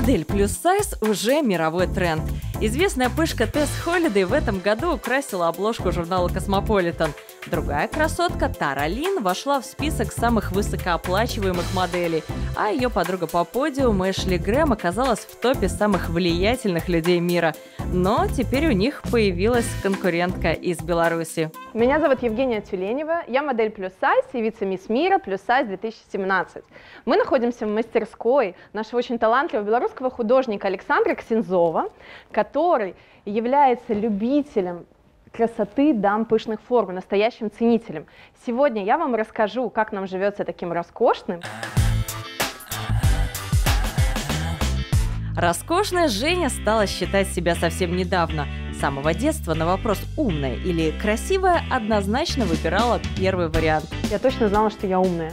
Модель плюс сайз уже мировой тренд. Известная пышка Тесс Холлидей в этом году украсила обложку журнала «Космополитен». Другая красотка, Тара Лин, вошла в список самых высокооплачиваемых моделей, а ее подруга по подиуму Эшли Грэм оказалась в топе самых влиятельных людей мира. Но теперь у них появилась конкурентка из Беларуси. Меня зовут Евгения Тюленева, я модель плюс сайз и вице-мисс мира плюс сайз 2017. Мы находимся в мастерской нашего очень талантливого белорусского художника Александра Ксензова, который является любителем красоты дам пышных форм, настоящим ценителем. Сегодня я вам расскажу, как нам живется таким роскошным. Роскошная Женя стала считать себя совсем недавно. С самого детства на вопрос «умная» или «красивая» однозначно выбирала первый вариант. Я точно знала, что я умная.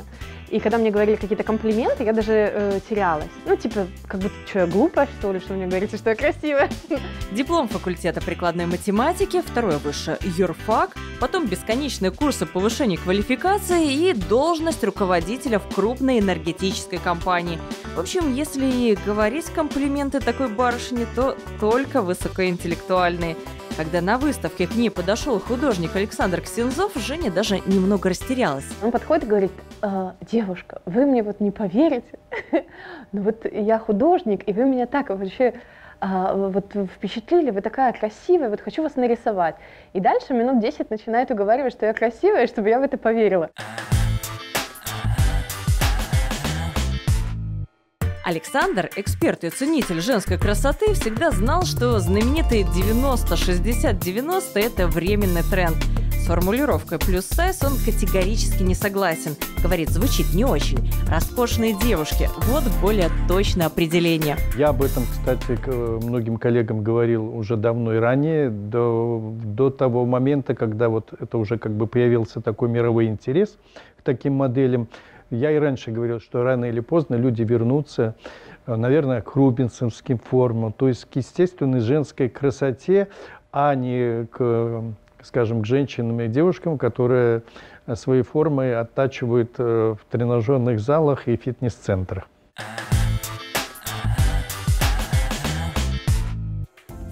И когда мне говорили какие-то комплименты, я даже э, терялась. Ну, типа, как будто, что, я глупая, что ли, что мне говорите, что я красивая. Диплом факультета прикладной математики, второе высшее юрфак, потом бесконечные курсы повышения квалификации и должность руководителя в крупной энергетической компании. В общем, если говорить комплименты такой барышне, то только высокоинтеллектуальные – когда на выставке к ней подошел художник Александр Ксензов, Женя даже немного растерялась. Он подходит и говорит, э, девушка, вы мне вот не поверите, но вот я художник, и вы меня так вообще а, вот впечатлили, вы такая красивая, вот хочу вас нарисовать. И дальше минут 10 начинает уговаривать, что я красивая, чтобы я в это поверила. Александр, эксперт и ценитель женской красоты, всегда знал, что знаменитые 90-60-90 – это временный тренд. С формулировкой «плюс сайз» он категорически не согласен. Говорит, звучит не очень. Роскошные девушки – вот более точное определение. Я об этом, кстати, многим коллегам говорил уже давно и ранее, до, до того момента, когда вот это уже как бы появился такой мировой интерес к таким моделям. Я и раньше говорил, что рано или поздно люди вернутся, э, наверное, к рубинсовским формам, то есть к естественной женской красоте, а не к, скажем, к женщинам и девушкам, которые свои формы оттачивают э, в тренажерных залах и фитнес-центрах.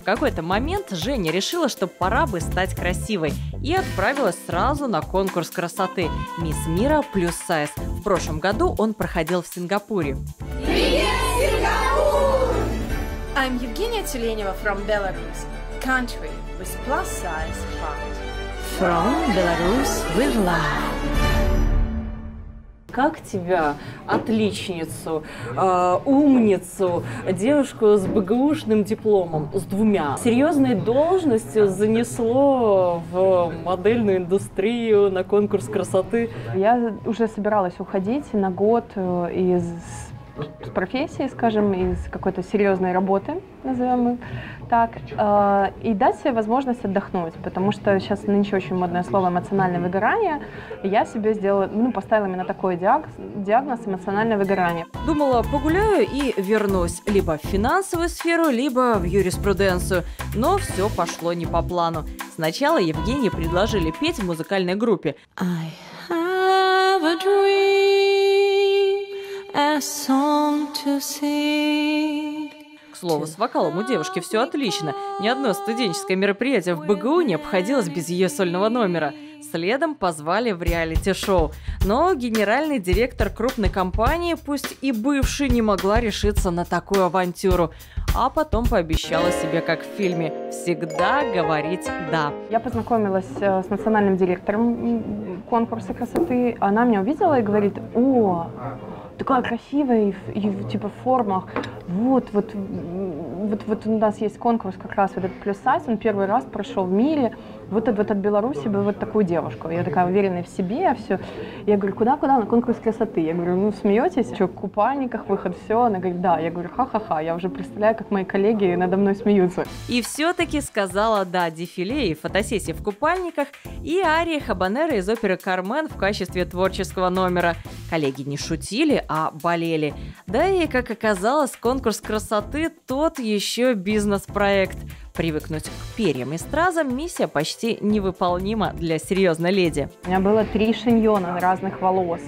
какой-то момент Женя решила, что пора бы стать красивой и отправилась сразу на конкурс красоты «Мисс Мира плюс сайз». В прошлом году он проходил в Сингапуре. Привет, Сингапур! I'm Евгения Тюленева from Belarus, country with plus size heart. From Belarus with love как тебя, отличницу, э, умницу, девушку с БГУшным дипломом, с двумя, серьезной должностью занесло в модельную индустрию, на конкурс красоты? Я уже собиралась уходить на год э, из с профессии, скажем, из какой-то серьезной работы, назовем их так, э, и дать себе возможность отдохнуть, потому что сейчас нынче очень модное слово эмоциональное выгорание, и я себе сделала, ну, поставила именно такой диагноз, диагноз эмоциональное выгорание. Думала, погуляю и вернусь либо в финансовую сферу, либо в юриспруденцию, но все пошло не по плану. Сначала Евгении предложили петь в музыкальной группе. I have a dream, К слову, с вокалом у девушки все отлично. Ни одно студенческое мероприятие в БГУ не обходилось без ее сольного номера. Следом позвали в реалити-шоу. Но генеральный директор крупной компании, пусть и бывший, не могла решиться на такую авантюру. А потом пообещала себе, как в фильме, всегда говорить «да». Я познакомилась э, с национальным директором конкурса красоты. Она меня увидела и говорит, о, такая красивая и, и типа формах. Вот, вот, вот, вот у нас есть конкурс как раз вот этот плюс сайз, он первый раз прошел в мире. Вот, вот от Беларуси бы вот такую девушку. Я такая уверенная в себе, все. Я говорю, куда-куда на конкурс красоты? Я говорю, ну смеетесь, что, в купальниках выход, все. Она говорит, да. Я говорю, ха-ха-ха, я уже представляю, как мои коллеги надо мной смеются. И все-таки сказала да дефиле и фотосессии в купальниках, и Ария Хабанера из оперы «Кармен» в качестве творческого номера. Коллеги не шутили, а болели. Да и, как оказалось, конкурс красоты – тот еще бизнес-проект. Привыкнуть к перьям и стразам миссия почти невыполнима для серьезной леди. У меня было три шиньона разных волос.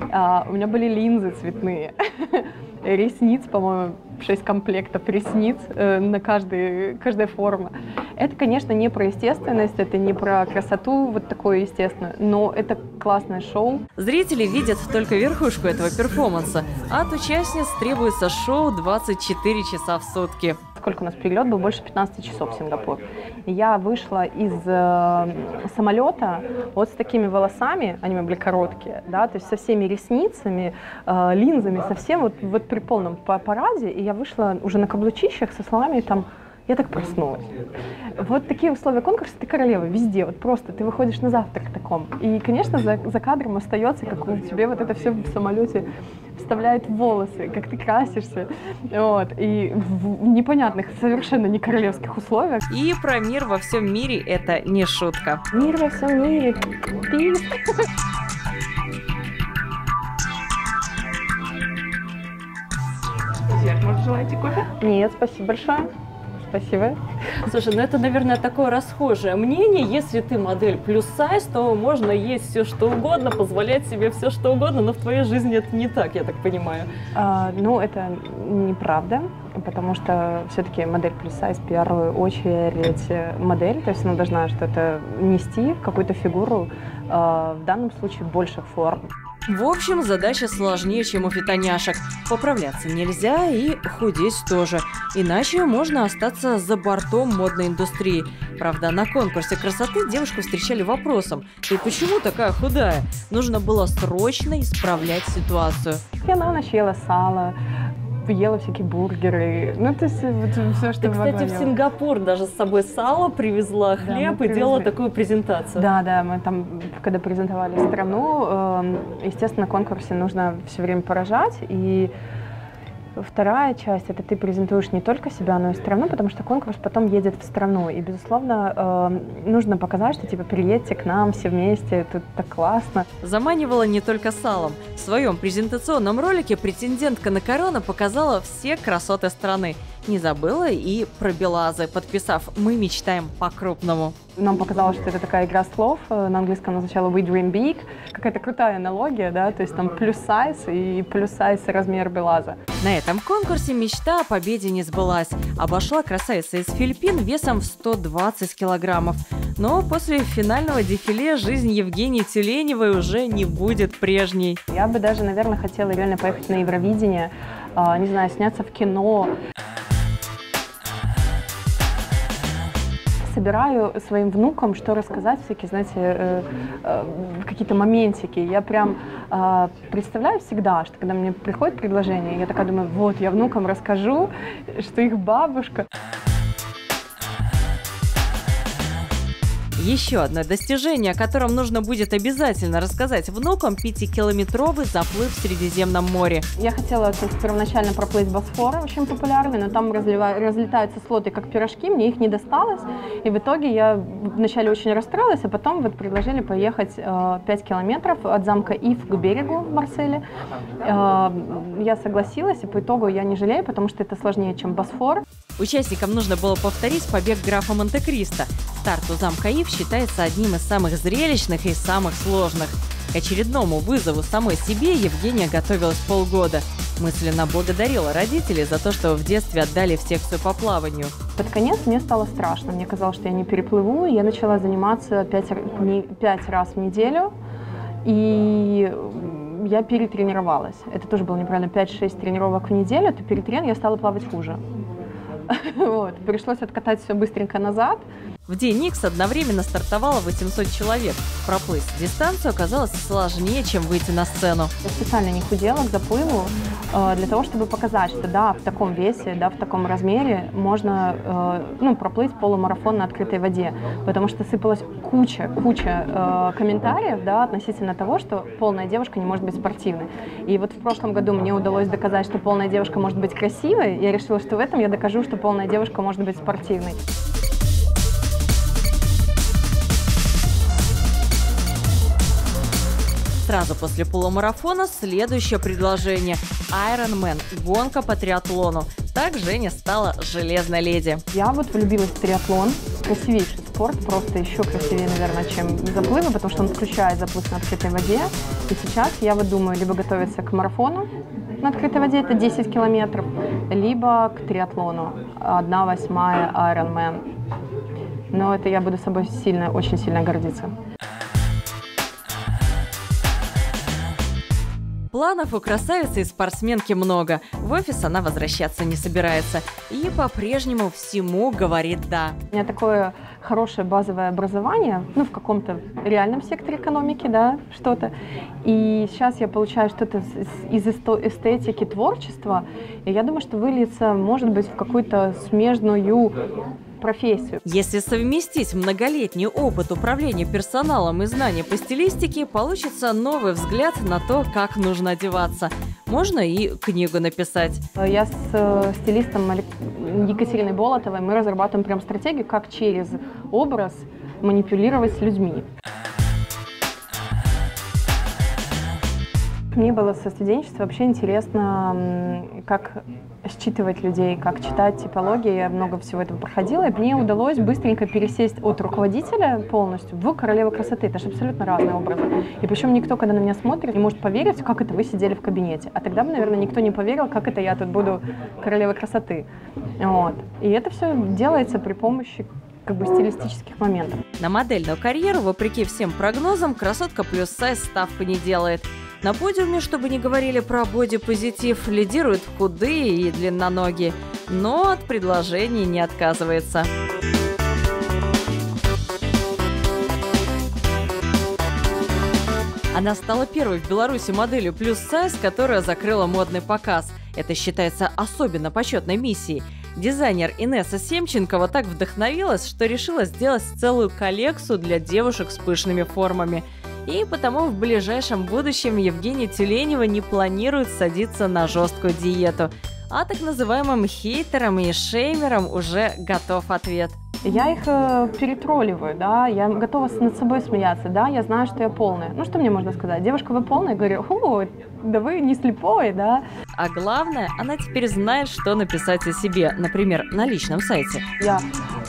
Uh, у меня были линзы цветные. ресниц, по-моему, 6 комплектов ресниц э, на каждый, каждая форма. Это, конечно, не про естественность, это не про красоту вот такое естественное, но это классное шоу. Зрители видят только верхушку этого перформанса, а от участниц требуется шоу 24 часа в сутки сколько у нас перелет был, больше 15 часов в Сингапур. Я вышла из э, самолета вот с такими волосами, они были короткие, да, то есть со всеми ресницами, э, линзами, совсем вот, вот при полном параде, и я вышла уже на каблучищах со словами там я так проснулась. Вот такие условия конкурса, ты королева везде, вот просто ты выходишь на завтрак таком. И, конечно, за, за кадром остается, как у тебе вот это все в самолете вставляет волосы, как ты красишься. Вот. И в непонятных, совершенно не королевских условиях. И про мир во всем мире это не шутка. Мир во всем мире. Пиз. Может, желаете кофе? Нет, спасибо большое. Спасибо. Слушай, ну это, наверное, такое расхожее мнение. Если ты модель плюс сайз, то можно есть все что угодно, позволять себе все что угодно, но в твоей жизни это не так, я так понимаю. А, ну, это неправда, потому что все-таки модель плюс сайз в первую очередь модель, то есть она должна что-то нести, какую-то фигуру, а, в данном случае больше форм. В общем, задача сложнее, чем у фитоняшек. Поправляться нельзя и худеть тоже. Иначе можно остаться за бортом модной индустрии. Правда, на конкурсе красоты девушку встречали вопросом «Ты почему такая худая?» Нужно было срочно исправлять ситуацию. Я на ночь ела сало, ела всякие бургеры. Ну, то есть вот все, что Ты, кстати, в Сингапур даже с собой сало привезла, хлеб да, и делала такую презентацию. Да, да, мы там, когда презентовали страну, эм, естественно, на конкурсе нужно все время поражать, и Вторая часть – это ты презентуешь не только себя, но и страну, потому что конкурс потом едет в страну. И, безусловно, э, нужно показать, что, типа, приедьте к нам все вместе, тут так классно. Заманивала не только салом. В своем презентационном ролике претендентка на корону показала все красоты страны. Не забыла и про Белазы, подписав «Мы мечтаем по-крупному». Нам показалось, что это такая игра слов. Э, на английском означало «we dream big». Какая-то крутая аналогия, да, то есть там плюс сайз и плюс сайз размер Белаза. На этом конкурсе мечта о победе не сбылась. Обошла красавица из Филиппин весом в 120 килограммов. Но после финального дефиле жизнь Евгении Тюленевой уже не будет прежней. Я бы даже, наверное, хотела реально поехать на Евровидение, а, не знаю, сняться в кино. Собираю своим внукам, что рассказать, всякие, знаете, э, э, какие-то моментики. Я прям э, представляю всегда, что когда мне приходит предложение, я такая думаю, вот, я внукам расскажу, что их бабушка... Еще одно достижение, о котором нужно будет обязательно рассказать внукам – пятикилометровый заплыв в Средиземном море. Я хотела то есть, первоначально проплыть Босфор, очень популярный, но там разлива... разлетаются слоты как пирожки, мне их не досталось. И в итоге я вначале очень расстроилась, а потом вот предложили поехать э, 5 километров от замка Ив к берегу в Марселе. Э, я согласилась, и по итогу я не жалею, потому что это сложнее, чем Босфор. Участникам нужно было повторить побег графа Монте-Кристо. Старт у замка Ив считается одним из самых зрелищных и самых сложных. К очередному вызову самой себе Евгения готовилась полгода. Мысленно благодарила родителей за то, что в детстве отдали в секцию по плаванию. Под конец мне стало страшно. Мне казалось, что я не переплыву. Я начала заниматься пять, раз в неделю. И я перетренировалась. Это тоже было неправильно. 5-6 тренировок в неделю. Ты перетрен, я стала плавать хуже. Вот. Пришлось откатать все быстренько назад. В Никс одновременно стартовало 800 человек. Проплыть дистанцию оказалось сложнее, чем выйти на сцену. Я специально не худела к заплыву э, для того, чтобы показать, что да, в таком весе, да, в таком размере можно э, ну, проплыть полумарафон на открытой воде. Потому что сыпалась куча, куча э, комментариев да, относительно того, что полная девушка не может быть спортивной. И вот в прошлом году мне удалось доказать, что полная девушка может быть красивой. Я решила, что в этом я докажу, что полная девушка может быть спортивной. Сразу после полумарафона следующее предложение. Ironman. Гонка по триатлону. Так Женя стала железной леди. Я вот влюбилась в триатлон. Красивейший спорт просто еще красивее, наверное, чем заплывы, потому что он включает заплыв на открытой воде. И сейчас я вот думаю, либо готовиться к марафону на открытой воде, это 10 километров, либо к триатлону, 1 восьмая Ironman. Но это я буду собой сильно, очень сильно гордиться. Планов у красавицы и спортсменки много. В офис она возвращаться не собирается. И по-прежнему всему говорит «да». У меня такое хорошее базовое образование, ну, в каком-то реальном секторе экономики, да, что-то. И сейчас я получаю что-то из эстетики, творчества, и я думаю, что выльется, может быть, в какую-то смежную профессию. Если совместить многолетний опыт управления персоналом и знания по стилистике, получится новый взгляд на то, как нужно одеваться. Можно и книгу написать. Я с э, стилистом Екатериной Болотовой мы разрабатываем прям стратегию, как через образ манипулировать с людьми. Мне было со студенчества вообще интересно, как считывать людей, как читать типологии. Я много всего этого проходила, и мне удалось быстренько пересесть от руководителя полностью в королеву красоты. Это же абсолютно разные образы. И причем никто, когда на меня смотрит, не может поверить, как это вы сидели в кабинете. А тогда бы, наверное, никто не поверил, как это я тут буду королевой красоты. Вот. И это все делается при помощи как бы стилистических моментов. На модельную карьеру, вопреки всем прогнозам, красотка плюс сайз ставку не делает. На подиуме, чтобы не говорили про бодипозитив, лидируют худые и длинноногие, но от предложений не отказывается. Она стала первой в Беларуси моделью плюс сайз, которая закрыла модный показ. Это считается особенно почетной миссией. Дизайнер Инесса Семченкова так вдохновилась, что решила сделать целую коллекцию для девушек с пышными формами – и потому в ближайшем будущем Евгения Тюленева не планирует садиться на жесткую диету. А так называемым хейтерам и шеймерам уже готов ответ. Я их э, перетролливаю, да, я готова над собой смеяться, да, я знаю, что я полная. Ну, что мне можно сказать? Девушка, вы полная? Я говорю, о, да вы не слепой, да. А главное, она теперь знает, что написать о себе, например, на личном сайте. Я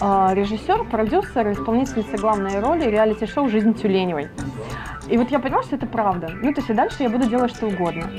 э, режиссер, продюсер, исполнительница главной роли реалити-шоу «Жизнь Тюленевой». И вот я поняла, что это правда. Ну, то есть и дальше я буду делать что угодно.